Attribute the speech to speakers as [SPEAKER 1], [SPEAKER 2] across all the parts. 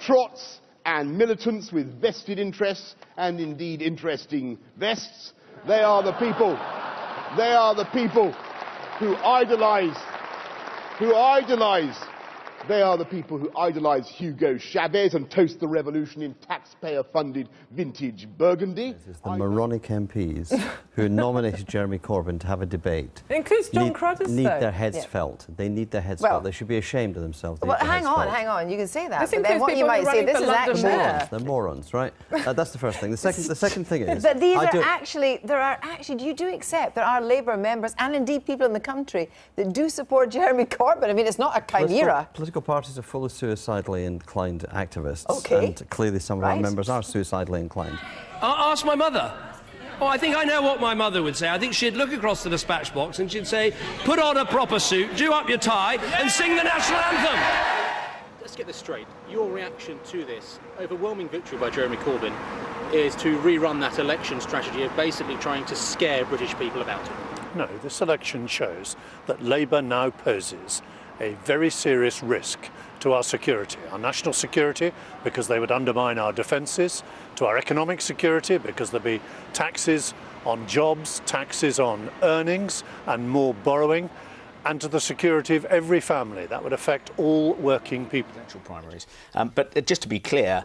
[SPEAKER 1] trots and militants with vested interests and indeed interesting vests. They are the people, they are the people who idolize, who idolize they are the people who idolize Hugo Chavez and toast the revolution in taxpayer funded vintage Burgundy.
[SPEAKER 2] This is the moronic MPs who nominated Jeremy Corbyn to have a debate.
[SPEAKER 3] It includes John
[SPEAKER 2] need,
[SPEAKER 3] Cruddas,
[SPEAKER 2] need
[SPEAKER 3] though.
[SPEAKER 2] their heads
[SPEAKER 4] Yeah.
[SPEAKER 2] felt. They need their heads
[SPEAKER 4] Well-
[SPEAKER 2] felt. They should be ashamed of themselves. They
[SPEAKER 4] Well, hang on,
[SPEAKER 2] felt.
[SPEAKER 4] hang on. You can say that.
[SPEAKER 3] This
[SPEAKER 4] but then what you might
[SPEAKER 3] who
[SPEAKER 4] say, this is
[SPEAKER 3] London
[SPEAKER 4] actually.
[SPEAKER 3] mayor.
[SPEAKER 2] morons. They're morons, right? Uh, that's the first thing. The second, the second thing is.
[SPEAKER 4] But these
[SPEAKER 2] I
[SPEAKER 4] are
[SPEAKER 2] do-
[SPEAKER 4] actually, there are actually, Do you do accept there are Labour members and indeed people in the country that do support Jeremy Corbyn. I mean, it's not a chimera.
[SPEAKER 2] Political,
[SPEAKER 4] chimera.
[SPEAKER 2] Political parties are full of suicidally inclined activists.
[SPEAKER 4] Okay.
[SPEAKER 2] And clearly some of our members are suicidally inclined.
[SPEAKER 5] I ask my mother. Oh, I think I know what my mother would say. I think she'd look across the dispatch box and she'd say, put on a proper suit, do up your tie, and sing the national anthem.
[SPEAKER 6] Let's get this straight. Your reaction to this overwhelming victory by Jeremy Corbyn is to rerun that election strategy of basically trying to scare British people about it.
[SPEAKER 7] No, this election shows that Labour now poses a very serious risk to our security, our national security, because they would undermine our defences, to our economic security, because there'd be taxes on jobs, taxes on earnings, and more borrowing, and to the security of every family. That would affect all working people.
[SPEAKER 8] presidential primaries. Um, but uh, just to be clear,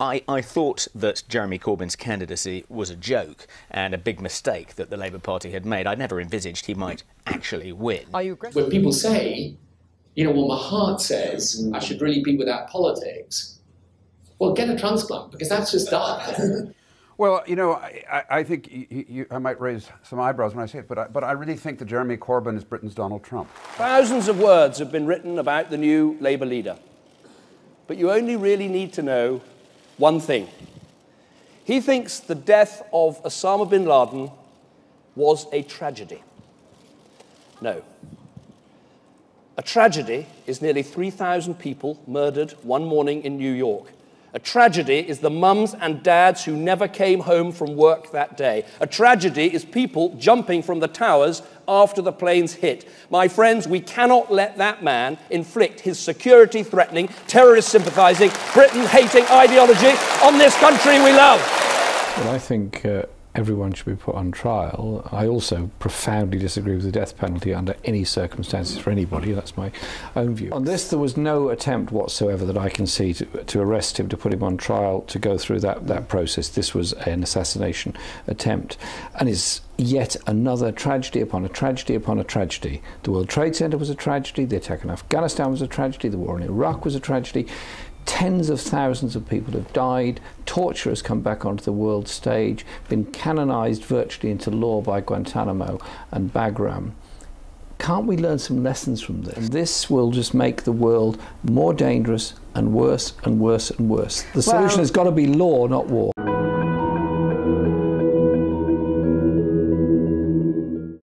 [SPEAKER 8] I, I thought that Jeremy Corbyn's candidacy was a joke and a big mistake that the Labour Party had made. I never envisaged he might actually win.
[SPEAKER 3] Are you aggressive?
[SPEAKER 9] when people say, you know, well, my heart says I should really be without politics, well, get a transplant because that's just that.
[SPEAKER 10] Well, you know, I, I- I think you, you, I might raise some eyebrows when I say it, but I, but I really think that Jeremy Corbyn is Britain's Donald Trump.
[SPEAKER 5] Thousands of words have been written about the new Labour leader. But you only really need to know one thing. He thinks the death of Osama bin Laden was a tragedy. No. A tragedy is nearly 3,000 people murdered one morning in New York. A tragedy is the mums and dads who never came home from work that day. A tragedy is people jumping from the towers after the planes hit. My friends, we cannot let that man inflict his security threatening, terrorist sympathizing, Britain hating ideology on this country we love.
[SPEAKER 11] Well, I think uh, everyone should be put on trial. I also profoundly disagree with the death penalty under any circumstances for anybody. That's my own view. On this, there was no attempt whatsoever that I can see to, to arrest him, to put him on trial, to go through that, that process. This was an assassination attempt. And is yet another tragedy upon a tragedy upon a tragedy. The World Trade Center was a tragedy, the attack on Afghanistan was a tragedy, the war in Iraq was a tragedy. Tens of thousands of people have died. Torture has come back onto the world stage, been canonized virtually into law by Guantanamo and Bagram. Can't we learn some lessons from this? This will just make the world more dangerous and worse and worse and worse. The solution
[SPEAKER 4] Well-
[SPEAKER 11] has got to be law, not war.